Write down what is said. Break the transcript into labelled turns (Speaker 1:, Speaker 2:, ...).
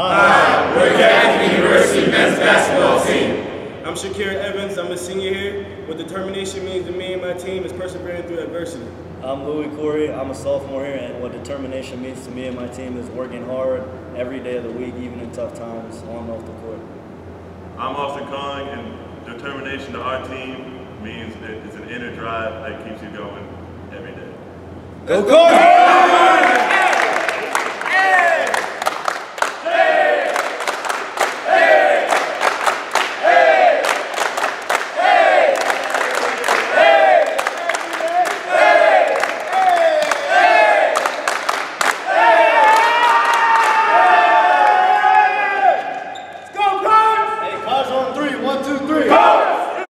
Speaker 1: Hi, we're Catholic University men's basketball team.
Speaker 2: I'm Shakir Evans. I'm a senior here. What determination means to me and my team is persevering through adversity.
Speaker 1: I'm Louis Corey. I'm a sophomore here, and what determination means to me and my team is working hard every day of the week, even in tough times, on and off the court.
Speaker 3: I'm Austin Kong, and determination to our team means it's an inner drive that keeps you going every day.
Speaker 1: Go Corey!